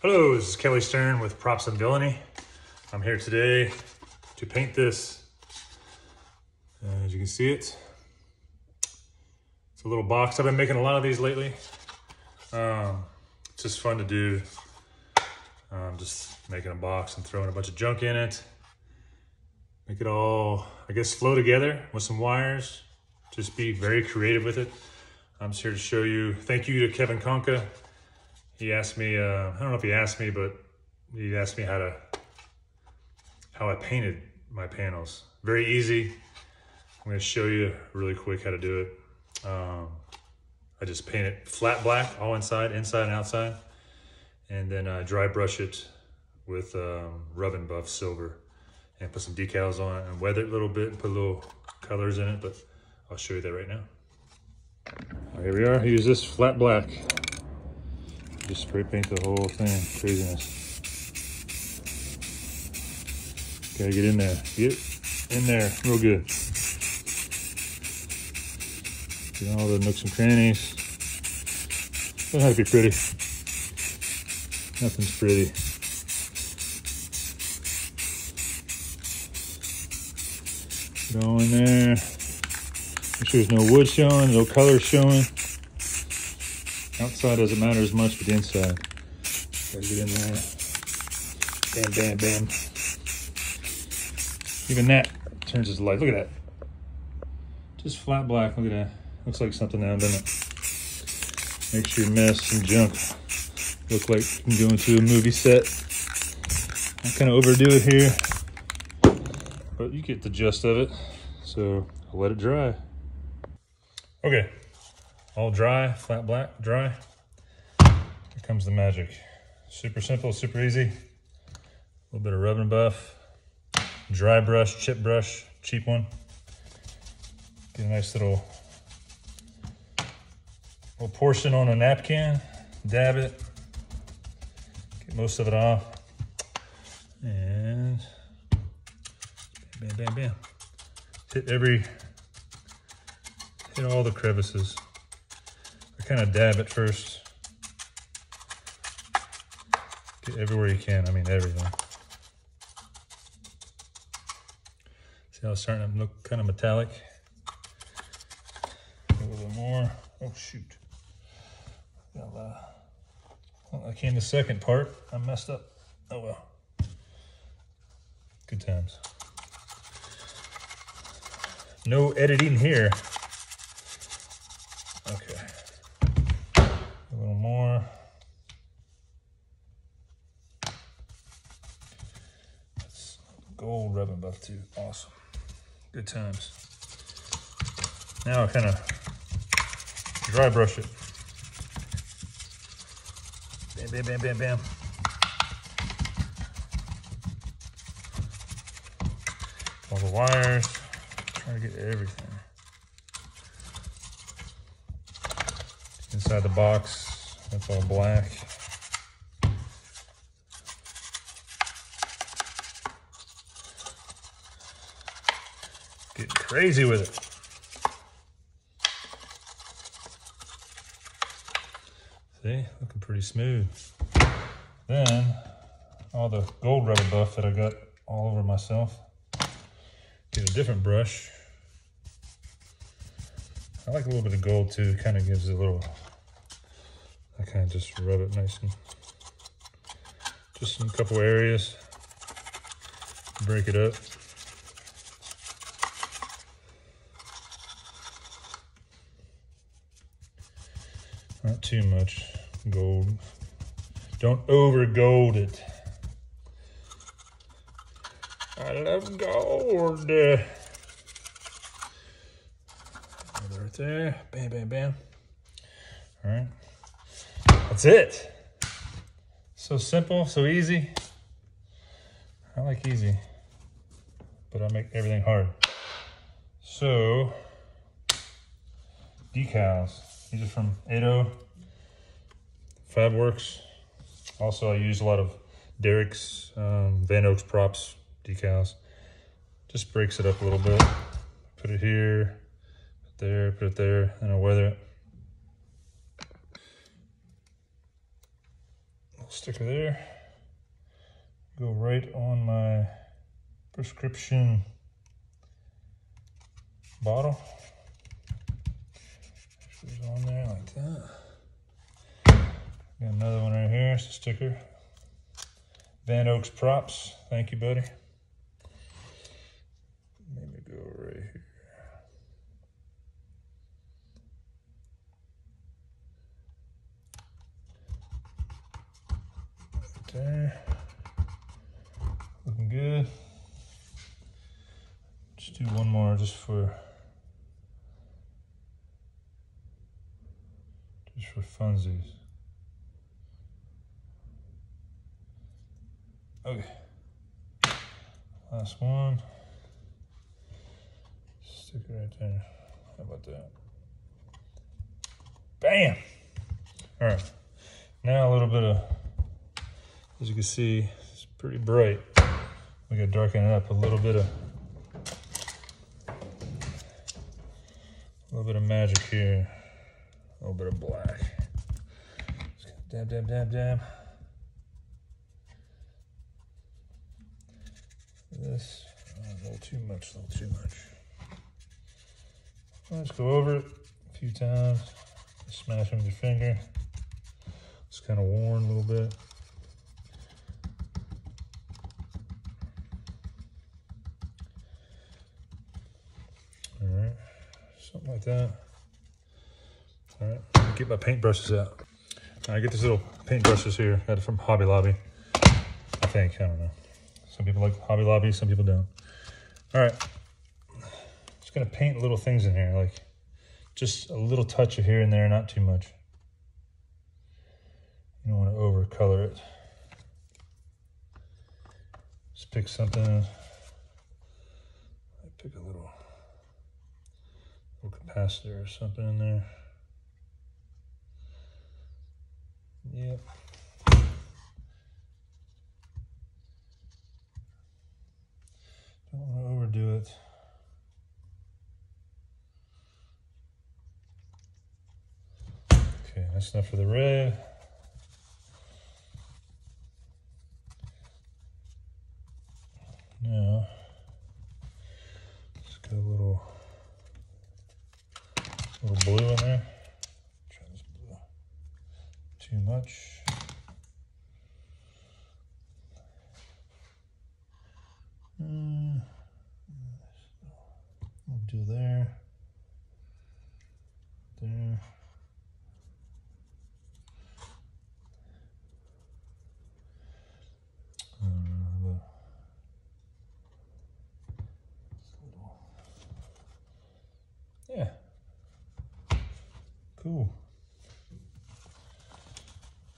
Hello, this is Kelly Stern with Props and Villainy. I'm here today to paint this. As you can see it, it's a little box. I've been making a lot of these lately. Um, it's just fun to do. Um, just making a box and throwing a bunch of junk in it. Make it all, I guess, flow together with some wires. Just be very creative with it. I'm just here to show you. Thank you to Kevin Conca he asked me, uh, I don't know if he asked me, but he asked me how to, how I painted my panels. Very easy. I'm gonna show you really quick how to do it. Um, I just paint it flat black, all inside, inside and outside. And then I dry brush it with um, Rub and Buff silver and put some decals on it and weather it a little bit and put little colors in it, but I'll show you that right now. Here we are, use this flat black. Just spray paint the whole thing. Craziness. Gotta get in there. Get in there real good. Get all the nooks and crannies. Doesn't have to be pretty. Nothing's pretty. Go in there. Make sure there's no wood showing, no color showing. Outside doesn't matter as much, but inside. Gotta get in there. Bam, bam, bam. Even that turns his light. Look at that. Just flat black. Look at that. Looks like something now, doesn't it? Makes your mess and junk look like I'm going to a movie set. I kind of overdo it here, but you get the gist of it. So I'll let it dry. Okay, all dry, flat black, dry. Here comes the magic. Super simple, super easy. A little bit of rub and buff, dry brush, chip brush, cheap one. Get a nice little, little portion on a napkin, dab it, get most of it off, and bam, bam, bam. Hit every, hit all the crevices kind of dab it first. Get everywhere you can. I mean, everything. See how it's starting to look kind of metallic? A little more. Oh, shoot. I came the second part. I messed up. Oh, well. Good times. No editing here. Rub too. Awesome. Good times. Now I kind of dry brush it. Bam, bam, bam, bam, bam. All the wires. Trying to get everything. Inside the box, that's all black. Crazy with it. See, looking pretty smooth. Then, all the gold Rub and Buff that I got all over myself. Get a different brush. I like a little bit of gold too. It kind of gives it a little, I kind of just rub it nice and, just in a couple areas. Break it up. Not too much gold. Don't over gold it. I love gold. Right there. Bam, bam, bam. All right. That's it. So simple, so easy. I like easy, but I make everything hard. So, decals. These are from Aedo Fabworks. Also, I use a lot of Derek's um, Van Oaks props decals. Just breaks it up a little bit. Put it here, put it there, put it there, and I'll weather it. sticker there. Go right on my prescription bottle. On there like that. Got another one right here, it's a sticker. Van Oaks Props, thank you, buddy. Maybe go right here. Right there. Looking good. Just do one more just for just for funsies. Okay. Last one. Stick it right there. How about that? Bam! All right. Now a little bit of, as you can see, it's pretty bright. We gotta darken it up a little bit of, a little bit of magic here. A little bit of black. Dab, dab, dab, dab. This, oh, a little too much, a little too much. Let's go over it a few times. Smash it with your finger. It's kind of worn a little bit. All right, something like that. All right, get my paint brushes out. I get these little paint brushes here. Got it from Hobby Lobby. I think, I don't know. People like Hobby Lobby, some people don't. All right, just gonna paint little things in here, like just a little touch of here and there, not too much. You don't want to over color it. Just pick something. I pick a little, little capacitor or something in there. Yep. Don't want to overdo it. Okay, that's enough for the red. Now, let's get a little, little blue in there. Try this blue. Too much. Mm. We'll do. There. Cool.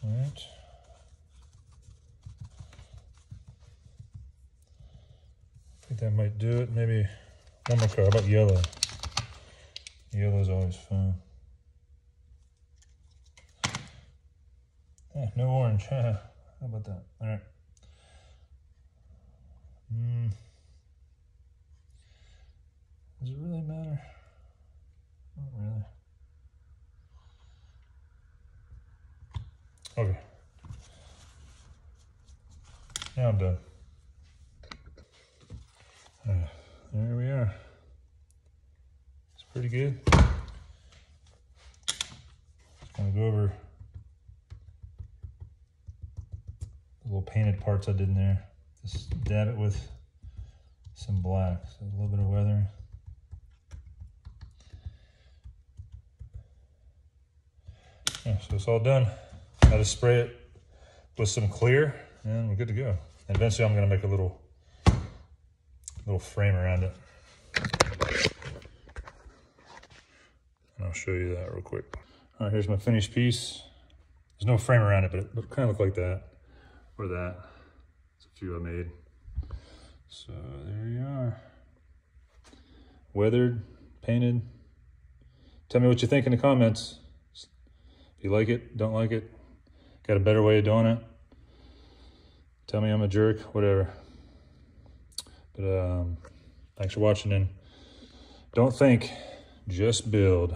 All right. I think that might do it. Maybe one more color. How about yellow? Yellow's always fun. Yeah, no orange. How about that? All right. Mm. Does it really matter? Not really. Okay. Now I'm done. Uh, there we are. It's pretty good. Just gonna go over the little painted parts I did in there. Just dab it with some black, so a little bit of weathering. Yeah, so it's all done. I just spray it with some clear and we're good to go. And eventually I'm gonna make a little, little frame around it. And I'll show you that real quick. All right, here's my finished piece. There's no frame around it, but it, kind of look like that or that. It's a few I made. So there you are. Weathered, painted. Tell me what you think in the comments. If you like it, don't like it, got a better way of doing it, tell me I'm a jerk, whatever. But um, thanks for watching and don't think, just build.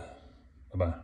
Bye-bye.